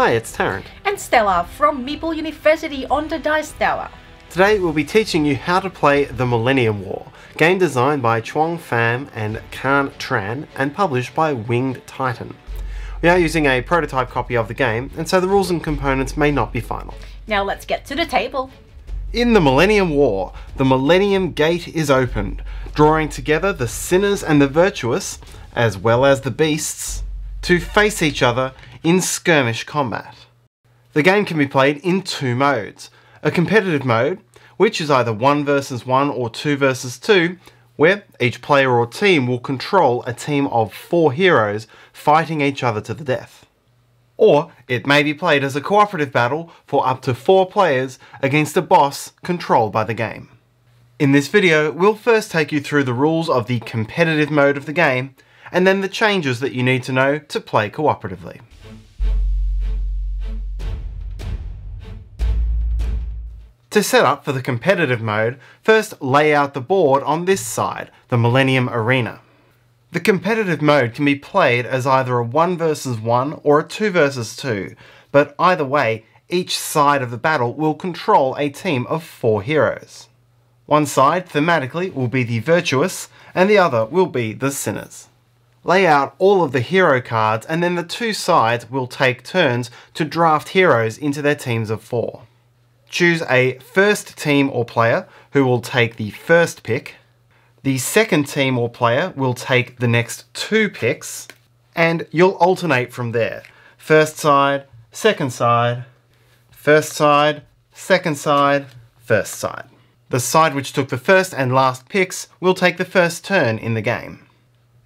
Hi, it's Tarrant. And Stella from Meeple University on the Dice Tower. Today we'll be teaching you how to play The Millennium War, game designed by Chuang Pham and Can Tran and published by Winged Titan. We are using a prototype copy of the game, and so the rules and components may not be final. Now let's get to the table. In the Millennium War, the Millennium Gate is opened, drawing together the sinners and the virtuous, as well as the beasts, to face each other in skirmish combat. The game can be played in two modes. A competitive mode, which is either 1 versus 1 or 2 versus 2, where each player or team will control a team of four heroes fighting each other to the death. Or it may be played as a cooperative battle for up to four players against a boss controlled by the game. In this video, we'll first take you through the rules of the competitive mode of the game, and then the changes that you need to know to play cooperatively. To set up for the competitive mode, first lay out the board on this side, the Millennium Arena. The competitive mode can be played as either a 1 versus 1 or a 2 versus 2, but either way, each side of the battle will control a team of 4 heroes. One side, thematically, will be the virtuous, and the other will be the sinners. Lay out all of the hero cards, and then the two sides will take turns to draft heroes into their teams of 4. Choose a first team or player who will take the first pick. The second team or player will take the next two picks, and you'll alternate from there. First side, second side, first side, second side, first side. The side which took the first and last picks will take the first turn in the game.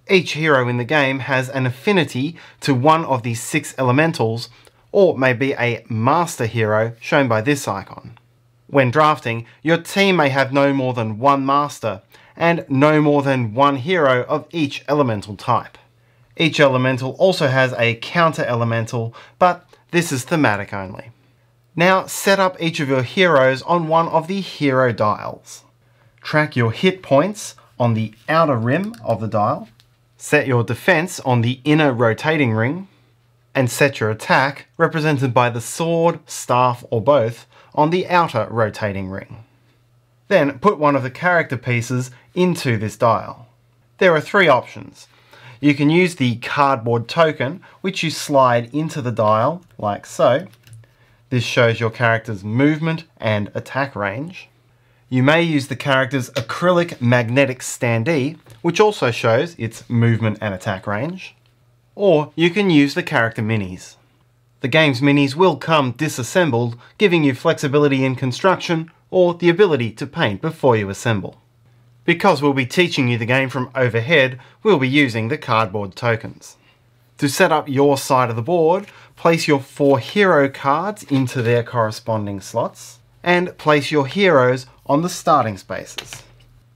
Each hero in the game has an affinity to one of the six elementals or maybe a master hero shown by this icon. When drafting, your team may have no more than one master and no more than one hero of each elemental type. Each elemental also has a counter elemental, but this is thematic only. Now set up each of your heroes on one of the hero dials. Track your hit points on the outer rim of the dial. Set your defense on the inner rotating ring and set your attack, represented by the sword, staff, or both, on the outer rotating ring. Then put one of the character pieces into this dial. There are three options. You can use the cardboard token, which you slide into the dial, like so. This shows your character's movement and attack range. You may use the character's acrylic magnetic standee, which also shows its movement and attack range or you can use the character minis. The game's minis will come disassembled, giving you flexibility in construction or the ability to paint before you assemble. Because we'll be teaching you the game from overhead, we'll be using the cardboard tokens. To set up your side of the board, place your four hero cards into their corresponding slots, and place your heroes on the starting spaces.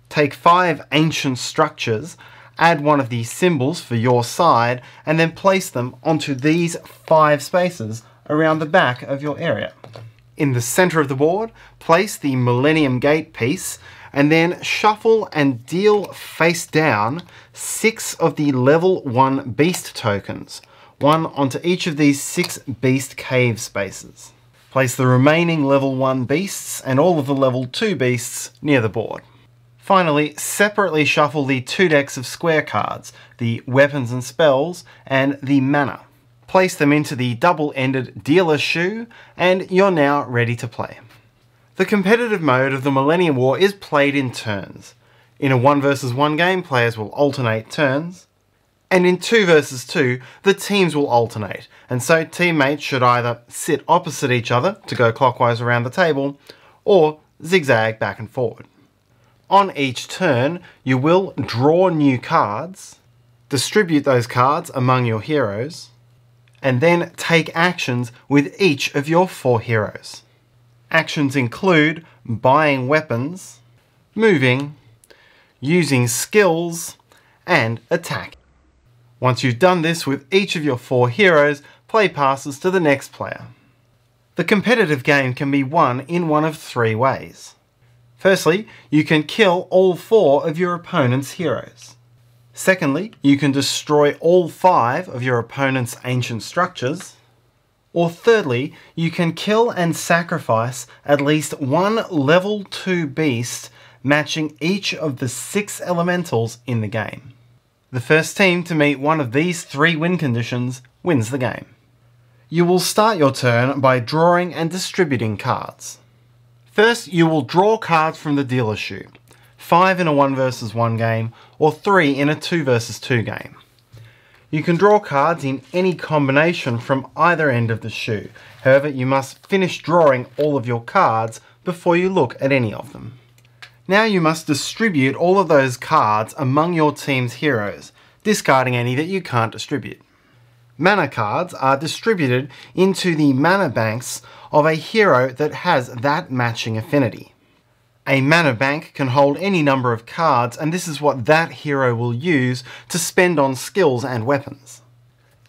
Take five ancient structures add one of these symbols for your side, and then place them onto these five spaces around the back of your area. In the center of the board, place the Millennium Gate piece, and then shuffle and deal face down six of the level 1 beast tokens, one onto each of these six beast cave spaces. Place the remaining level 1 beasts and all of the level 2 beasts near the board. Finally, separately shuffle the two decks of square cards, the weapons and spells, and the mana. Place them into the double-ended dealer shoe, and you're now ready to play. The competitive mode of the Millennium War is played in turns. In a 1 versus 1 game, players will alternate turns. And in 2 versus 2, the teams will alternate, and so teammates should either sit opposite each other to go clockwise around the table, or zigzag back and forward. On each turn, you will draw new cards, distribute those cards among your heroes, and then take actions with each of your four heroes. Actions include buying weapons, moving, using skills, and attack. Once you've done this with each of your four heroes, play passes to the next player. The competitive game can be won in one of three ways. Firstly, you can kill all four of your opponent's heroes. Secondly, you can destroy all five of your opponent's ancient structures. Or thirdly, you can kill and sacrifice at least one level 2 beast matching each of the six elementals in the game. The first team to meet one of these three win conditions wins the game. You will start your turn by drawing and distributing cards. First, you will draw cards from the dealer shoe. 5 in a 1 versus 1 game, or 3 in a 2 versus 2 game. You can draw cards in any combination from either end of the shoe. however, you must finish drawing all of your cards before you look at any of them. Now you must distribute all of those cards among your team's heroes, discarding any that you can't distribute. Mana cards are distributed into the mana banks of a hero that has that matching affinity. A mana bank can hold any number of cards, and this is what that hero will use to spend on skills and weapons.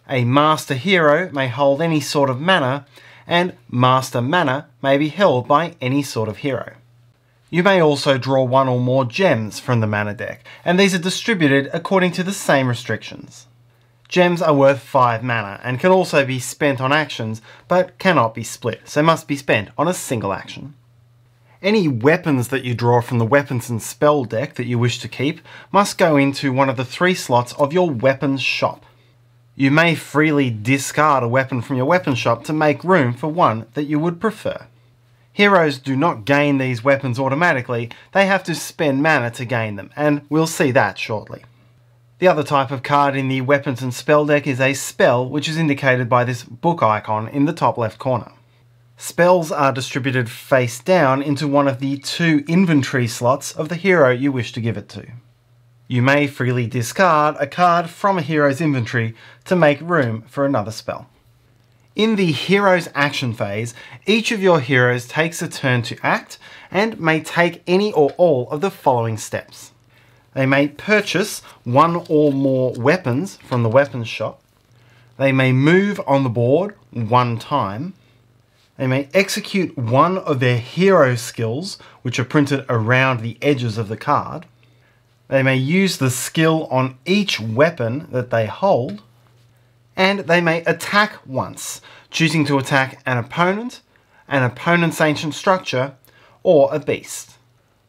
A master hero may hold any sort of mana, and master mana may be held by any sort of hero. You may also draw one or more gems from the mana deck, and these are distributed according to the same restrictions. Gems are worth 5 mana and can also be spent on actions, but cannot be split, so must be spent on a single action. Any weapons that you draw from the weapons and spell deck that you wish to keep must go into one of the three slots of your weapons shop. You may freely discard a weapon from your weapons shop to make room for one that you would prefer. Heroes do not gain these weapons automatically, they have to spend mana to gain them, and we'll see that shortly. The other type of card in the weapons and spell deck is a spell, which is indicated by this book icon in the top left corner. Spells are distributed face down into one of the two inventory slots of the hero you wish to give it to. You may freely discard a card from a hero's inventory to make room for another spell. In the hero's action phase, each of your heroes takes a turn to act and may take any or all of the following steps. They may purchase one or more weapons from the weapons shop. They may move on the board one time. They may execute one of their hero skills, which are printed around the edges of the card. They may use the skill on each weapon that they hold and they may attack once, choosing to attack an opponent, an opponent's ancient structure, or a beast.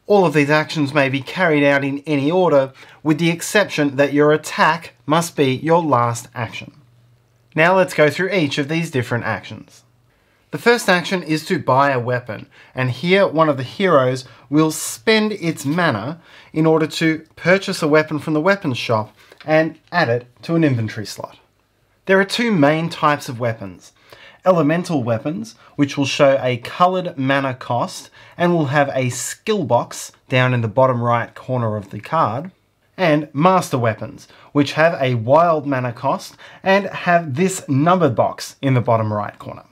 All of these actions may be carried out in any order, with the exception that your attack must be your last action. Now let's go through each of these different actions. The first action is to buy a weapon, and here one of the heroes will spend its mana in order to purchase a weapon from the weapons shop and add it to an inventory slot. There are two main types of weapons. Elemental weapons, which will show a coloured mana cost and will have a skill box down in the bottom right corner of the card. And master weapons, which have a wild mana cost and have this numbered box in the bottom right corner.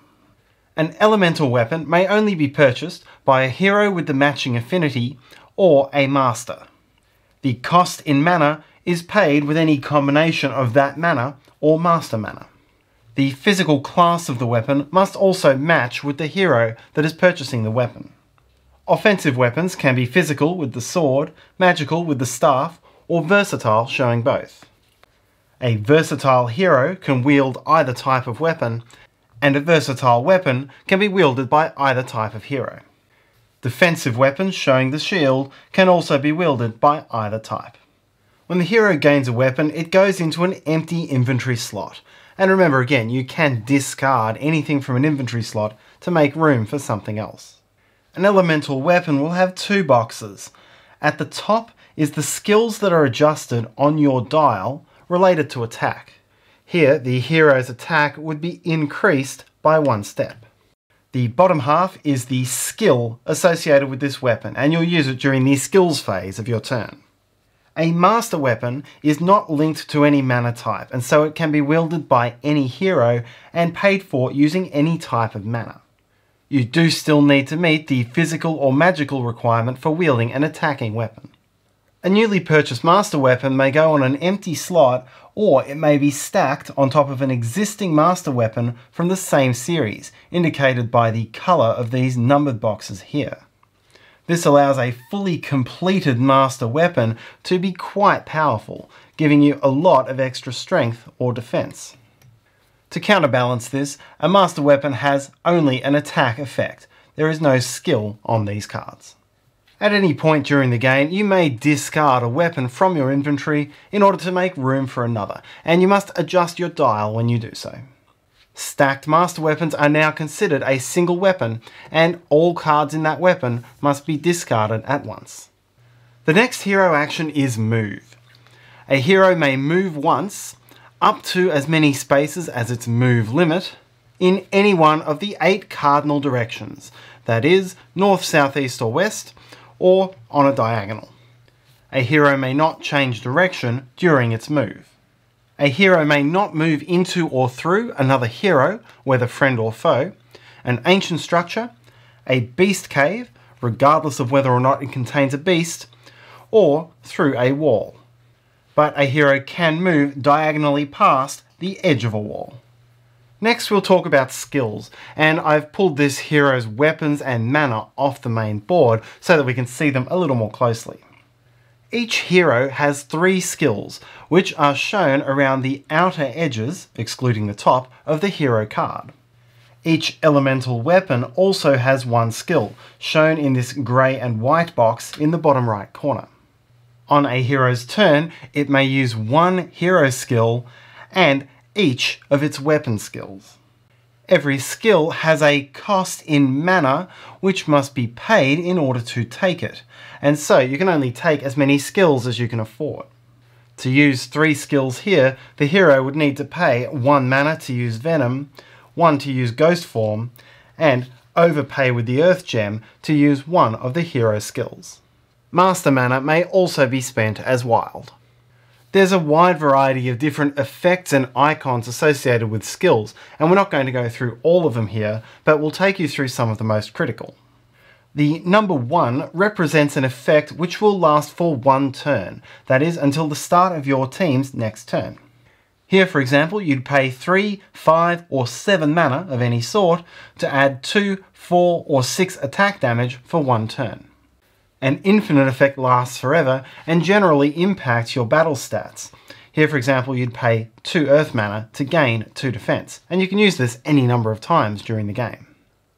An elemental weapon may only be purchased by a hero with the matching affinity or a master. The cost in mana is paid with any combination of that mana or master mana. The physical class of the weapon must also match with the hero that is purchasing the weapon. Offensive weapons can be physical with the sword, magical with the staff, or versatile showing both. A versatile hero can wield either type of weapon, and a versatile weapon can be wielded by either type of hero. Defensive weapons showing the shield can also be wielded by either type. When the hero gains a weapon, it goes into an empty inventory slot. And remember again, you can discard anything from an inventory slot to make room for something else. An elemental weapon will have two boxes. At the top is the skills that are adjusted on your dial related to attack. Here, the hero's attack would be increased by one step. The bottom half is the skill associated with this weapon, and you'll use it during the skills phase of your turn. A master weapon is not linked to any mana type, and so it can be wielded by any hero and paid for using any type of mana. You do still need to meet the physical or magical requirement for wielding an attacking weapon. A newly purchased master weapon may go on an empty slot or it may be stacked on top of an existing master weapon from the same series, indicated by the colour of these numbered boxes here. This allows a fully completed master weapon to be quite powerful, giving you a lot of extra strength or defense. To counterbalance this, a master weapon has only an attack effect. There is no skill on these cards. At any point during the game, you may discard a weapon from your inventory in order to make room for another, and you must adjust your dial when you do so. Stacked master weapons are now considered a single weapon, and all cards in that weapon must be discarded at once. The next hero action is move. A hero may move once, up to as many spaces as its move limit, in any one of the eight cardinal directions, that is, north, south, east, or west, or on a diagonal. A hero may not change direction during its move. A hero may not move into or through another hero, whether friend or foe, an ancient structure, a beast cave, regardless of whether or not it contains a beast, or through a wall. But a hero can move diagonally past the edge of a wall. Next we'll talk about skills, and I've pulled this hero's weapons and mana off the main board so that we can see them a little more closely. Each hero has three skills, which are shown around the outer edges, excluding the top, of the hero card. Each elemental weapon also has one skill, shown in this grey and white box in the bottom right corner. On a hero's turn, it may use one hero skill and each of its weapon skills. Every skill has a cost in mana which must be paid in order to take it, and so you can only take as many skills as you can afford. To use three skills here, the hero would need to pay one mana to use Venom, one to use Ghost Form, and overpay with the Earth Gem to use one of the hero skills. Master mana may also be spent as wild. There's a wide variety of different effects and icons associated with skills, and we're not going to go through all of them here, but we'll take you through some of the most critical. The number 1 represents an effect which will last for one turn, that is, until the start of your team's next turn. Here, for example, you'd pay 3, 5, or 7 mana of any sort to add 2, 4, or 6 attack damage for one turn. An infinite effect lasts forever and generally impacts your battle stats. Here, for example, you'd pay 2 earth mana to gain 2 defense, and you can use this any number of times during the game.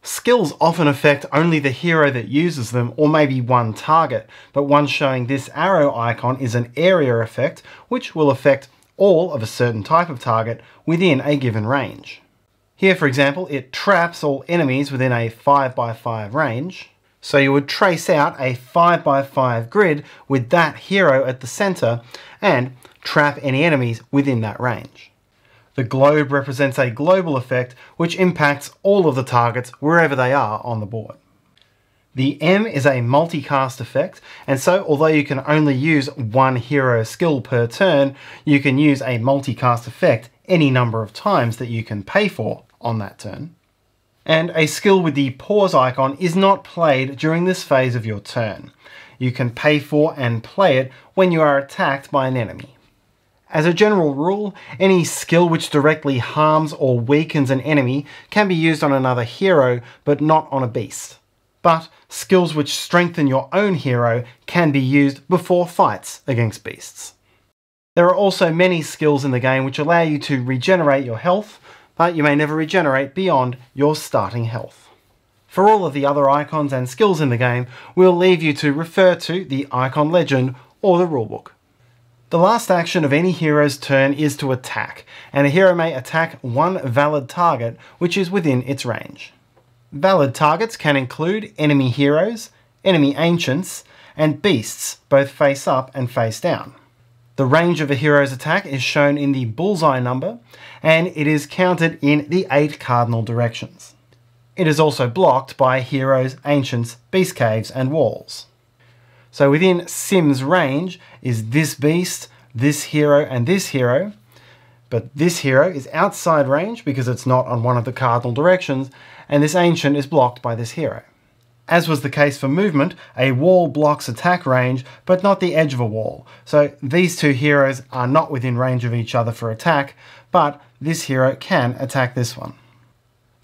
Skills often affect only the hero that uses them or maybe one target, but one showing this arrow icon is an area effect which will affect all of a certain type of target within a given range. Here, for example, it traps all enemies within a 5x5 range, so you would trace out a 5x5 grid with that hero at the center and trap any enemies within that range. The globe represents a global effect which impacts all of the targets wherever they are on the board. The M is a multicast effect, and so although you can only use one hero skill per turn, you can use a multicast effect any number of times that you can pay for on that turn and a skill with the pause icon is not played during this phase of your turn. You can pay for and play it when you are attacked by an enemy. As a general rule, any skill which directly harms or weakens an enemy can be used on another hero, but not on a beast. But skills which strengthen your own hero can be used before fights against beasts. There are also many skills in the game which allow you to regenerate your health, but you may never regenerate beyond your starting health. For all of the other icons and skills in the game, we'll leave you to refer to the icon legend or the rulebook. The last action of any hero's turn is to attack, and a hero may attack one valid target which is within its range. Valid targets can include enemy heroes, enemy ancients, and beasts, both face up and face down. The range of a hero's attack is shown in the bullseye number, and it is counted in the eight cardinal directions. It is also blocked by heroes, ancients, beast caves, and walls. So within Sim's range is this beast, this hero, and this hero, but this hero is outside range because it's not on one of the cardinal directions, and this ancient is blocked by this hero. As was the case for movement, a wall blocks attack range, but not the edge of a wall. So these two heroes are not within range of each other for attack, but this hero can attack this one.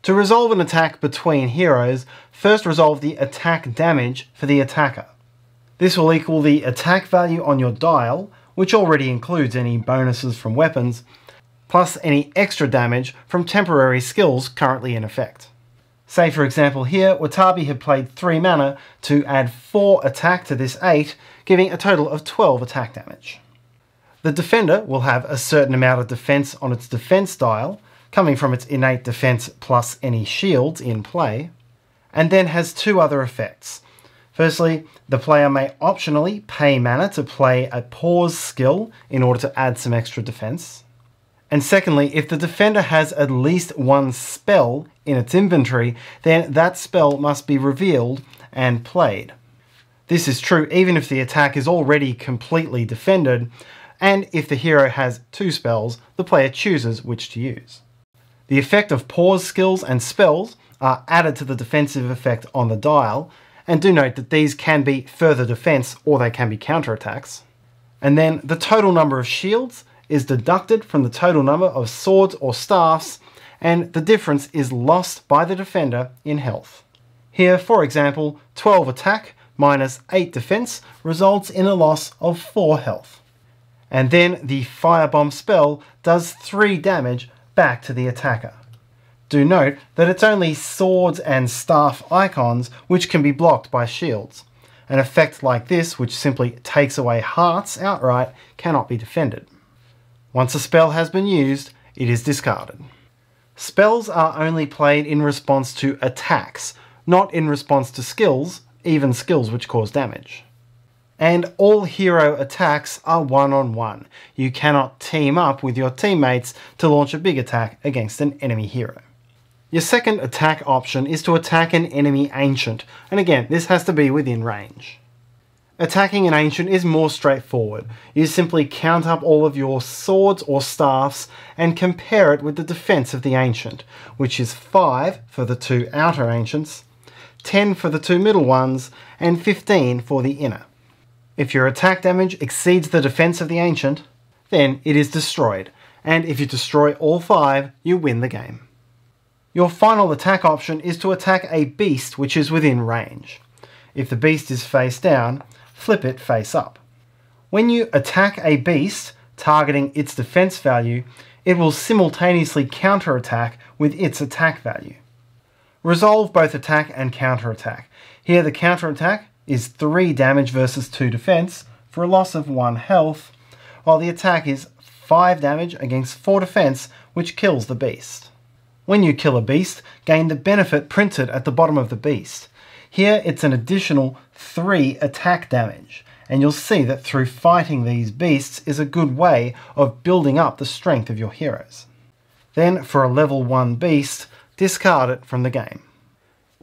To resolve an attack between heroes, first resolve the attack damage for the attacker. This will equal the attack value on your dial, which already includes any bonuses from weapons, plus any extra damage from temporary skills currently in effect. Say for example here, Watabi had played 3 mana to add 4 attack to this 8, giving a total of 12 attack damage. The defender will have a certain amount of defense on its defense dial, coming from its innate defense plus any shields in play, and then has two other effects. Firstly, the player may optionally pay mana to play a pause skill in order to add some extra defense. And secondly, if the defender has at least one spell in its inventory, then that spell must be revealed and played. This is true even if the attack is already completely defended, and if the hero has two spells, the player chooses which to use. The effect of pause skills and spells are added to the defensive effect on the dial, and do note that these can be further defense or they can be counterattacks. And then the total number of shields is deducted from the total number of swords or staffs, and the difference is lost by the defender in health. Here, for example, 12 attack minus 8 defense results in a loss of 4 health. And then the firebomb spell does 3 damage back to the attacker. Do note that it's only swords and staff icons which can be blocked by shields. An effect like this, which simply takes away hearts outright, cannot be defended. Once a spell has been used, it is discarded. Spells are only played in response to attacks, not in response to skills, even skills which cause damage. And all hero attacks are one on one. You cannot team up with your teammates to launch a big attack against an enemy hero. Your second attack option is to attack an enemy ancient, and again, this has to be within range. Attacking an ancient is more straightforward. You simply count up all of your swords or staffs and compare it with the defense of the ancient, which is 5 for the two outer ancients, 10 for the two middle ones, and 15 for the inner. If your attack damage exceeds the defense of the ancient, then it is destroyed, and if you destroy all 5, you win the game. Your final attack option is to attack a beast which is within range. If the beast is face down, flip it face up. When you attack a beast, targeting its defense value, it will simultaneously counterattack with its attack value. Resolve both attack and counterattack. Here the counterattack is 3 damage versus 2 defense for a loss of 1 health, while the attack is 5 damage against 4 defense which kills the beast. When you kill a beast, gain the benefit printed at the bottom of the beast. Here it's an additional 3 attack damage, and you'll see that through fighting these beasts is a good way of building up the strength of your heroes. Then for a level 1 beast, discard it from the game.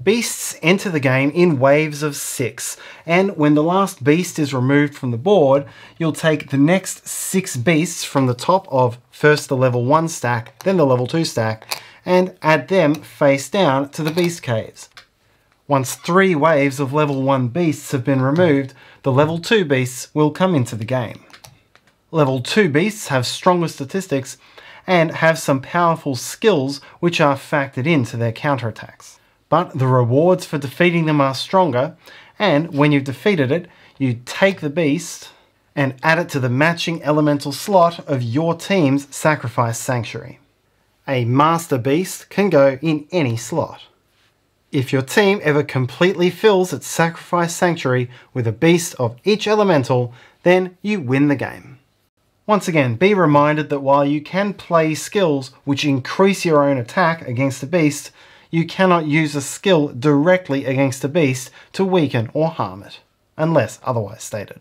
Beasts enter the game in waves of six, and when the last beast is removed from the board, you'll take the next six beasts from the top of first the level 1 stack, then the level 2 stack, and add them face down to the beast caves. Once three waves of level 1 beasts have been removed, the level 2 beasts will come into the game. Level 2 beasts have stronger statistics and have some powerful skills which are factored into their counterattacks. But the rewards for defeating them are stronger, and when you've defeated it, you take the beast and add it to the matching elemental slot of your team's Sacrifice Sanctuary. A Master Beast can go in any slot. If your team ever completely fills its Sacrifice Sanctuary with a beast of each elemental, then you win the game. Once again, be reminded that while you can play skills which increase your own attack against a beast, you cannot use a skill directly against a beast to weaken or harm it, unless otherwise stated.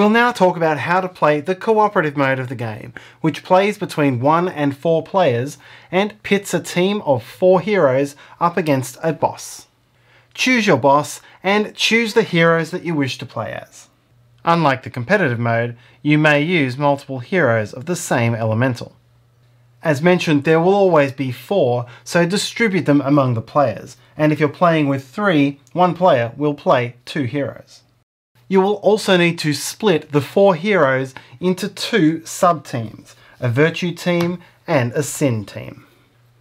We'll now talk about how to play the cooperative mode of the game, which plays between 1 and 4 players and pits a team of 4 heroes up against a boss. Choose your boss and choose the heroes that you wish to play as. Unlike the competitive mode, you may use multiple heroes of the same elemental. As mentioned, there will always be 4, so distribute them among the players, and if you're playing with 3, one player will play 2 heroes you will also need to split the four heroes into two sub-teams, a virtue team and a sin team.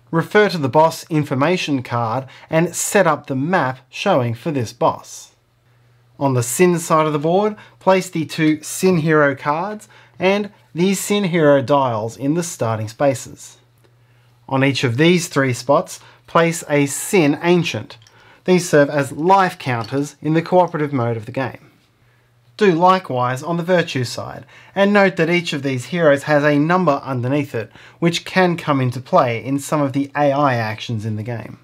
Refer to the boss information card and set up the map showing for this boss. On the Sin side of the board, place the two Sin Hero cards and these Sin Hero dials in the starting spaces. On each of these three spots, place a Sin Ancient. These serve as life counters in the cooperative mode of the game. Do likewise on the Virtue side, and note that each of these heroes has a number underneath it, which can come into play in some of the AI actions in the game.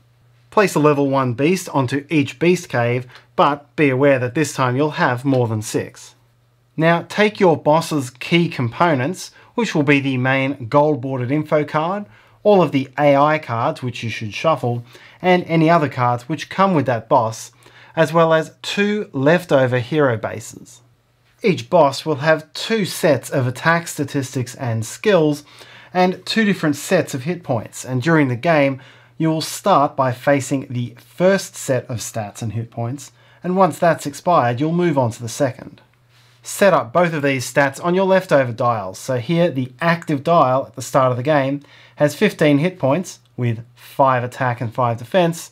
Place a level 1 beast onto each beast cave, but be aware that this time you'll have more than 6. Now take your boss's key components, which will be the main gold bordered info card, all of the AI cards which you should shuffle, and any other cards which come with that boss, as well as two leftover hero bases. Each boss will have two sets of attack statistics and skills, and two different sets of hit points, and during the game you will start by facing the first set of stats and hit points, and once that's expired, you'll move on to the second. Set up both of these stats on your leftover dials. So here, the active dial at the start of the game has 15 hit points with 5 attack and 5 defense,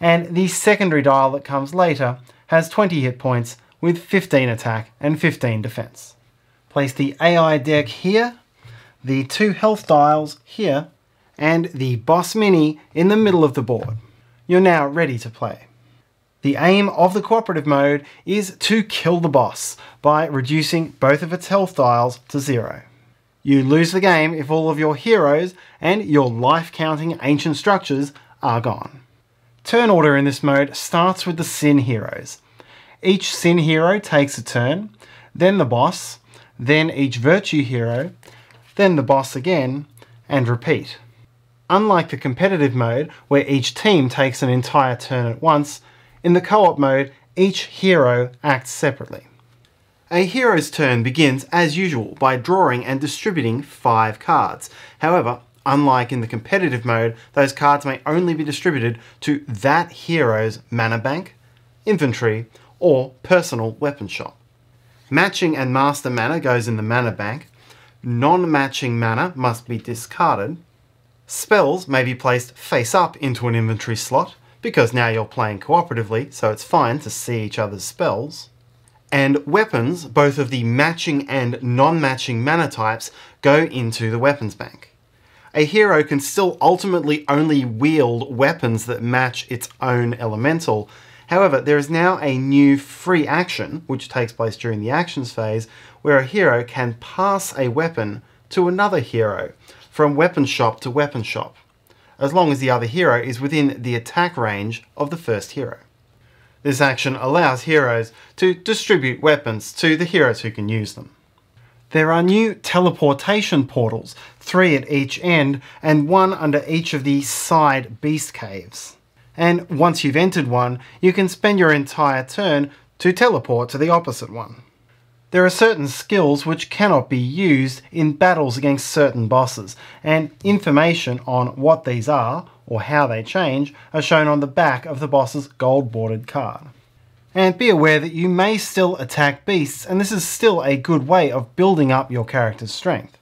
and the secondary dial that comes later has 20 hit points with 15 attack and 15 defense. Place the AI deck here, the two health dials here, and the Boss Mini in the middle of the board. You're now ready to play. The aim of the cooperative mode is to kill the boss by reducing both of its health dials to zero. You lose the game if all of your heroes and your life counting ancient structures are gone. Turn order in this mode starts with the Sin heroes. Each Sin hero takes a turn, then the boss, then each Virtue hero, then the boss again, and repeat. Unlike the competitive mode, where each team takes an entire turn at once, in the co-op mode, each hero acts separately. A hero's turn begins as usual by drawing and distributing 5 cards. However, unlike in the competitive mode, those cards may only be distributed to that hero's mana bank, inventory, or personal weapon shop. Matching and master mana goes in the mana bank, non-matching mana must be discarded, Spells may be placed face up into an inventory slot, because now you're playing cooperatively, so it's fine to see each other's spells. And weapons, both of the matching and non-matching mana types, go into the weapons bank. A hero can still ultimately only wield weapons that match its own elemental. However, there is now a new free action, which takes place during the actions phase, where a hero can pass a weapon to another hero, from weapon shop to weapon shop, as long as the other hero is within the attack range of the first hero. This action allows heroes to distribute weapons to the heroes who can use them. There are new teleportation portals, three at each end and one under each of the side beast caves. And once you've entered one, you can spend your entire turn to teleport to the opposite one. There are certain skills which cannot be used in battles against certain bosses, and information on what these are, or how they change, are shown on the back of the boss's gold bordered card. And be aware that you may still attack beasts, and this is still a good way of building up your character's strength.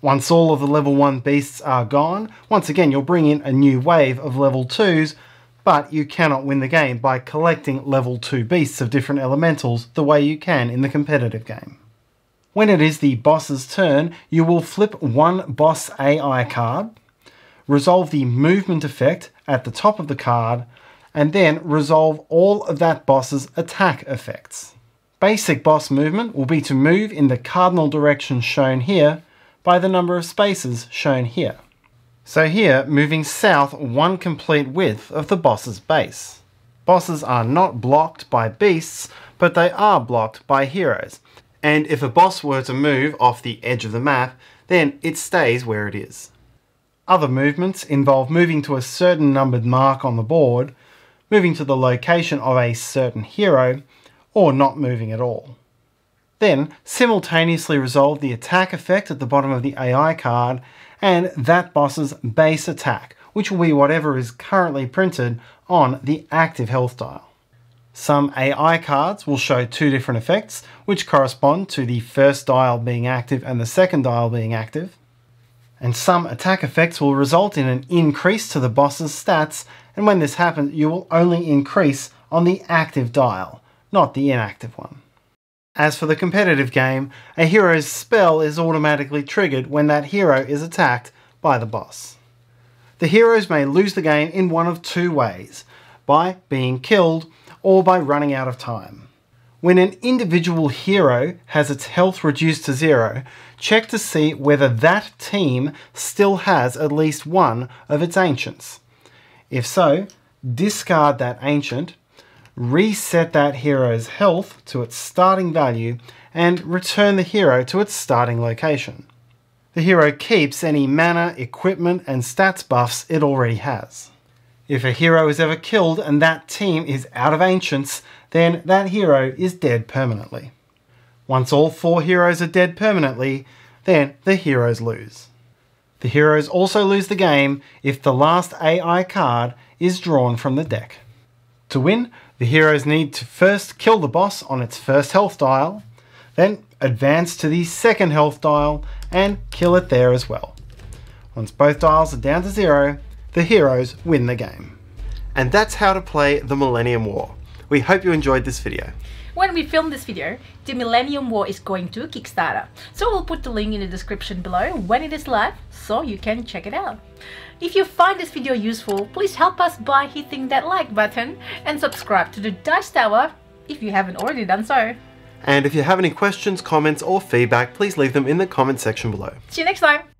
Once all of the level 1 beasts are gone, once again you'll bring in a new wave of level 2s but you cannot win the game by collecting level 2 beasts of different elementals the way you can in the competitive game. When it is the boss's turn, you will flip one boss AI card, resolve the movement effect at the top of the card, and then resolve all of that boss's attack effects. Basic boss movement will be to move in the cardinal direction shown here by the number of spaces shown here. So here, moving south one complete width of the boss's base. Bosses are not blocked by beasts, but they are blocked by heroes. And if a boss were to move off the edge of the map, then it stays where it is. Other movements involve moving to a certain numbered mark on the board, moving to the location of a certain hero, or not moving at all. Then, simultaneously resolve the attack effect at the bottom of the AI card and that boss's base attack, which will be whatever is currently printed on the active health dial. Some AI cards will show two different effects, which correspond to the first dial being active and the second dial being active. And some attack effects will result in an increase to the boss's stats, and when this happens, you will only increase on the active dial, not the inactive one. As for the competitive game, a hero's spell is automatically triggered when that hero is attacked by the boss. The heroes may lose the game in one of two ways by being killed or by running out of time. When an individual hero has its health reduced to zero, check to see whether that team still has at least one of its ancients. If so, discard that ancient, reset that hero's health to its starting value, and return the hero to its starting location. The hero keeps any mana, equipment, and stats buffs it already has. If a hero is ever killed and that team is out of ancients, then that hero is dead permanently. Once all four heroes are dead permanently, then the heroes lose. The heroes also lose the game if the last AI card is drawn from the deck. To win, the heroes need to first kill the boss on its first health dial, then advance to the second health dial and kill it there as well. Once both dials are down to zero, the heroes win the game. And that's how to play the Millennium War. We hope you enjoyed this video. When we film this video, the Millennium War is going to Kickstarter. So we'll put the link in the description below when it is live so you can check it out. If you find this video useful, please help us by hitting that like button and subscribe to the Dice Tower if you haven't already done so. And if you have any questions, comments, or feedback, please leave them in the comment section below. See you next time!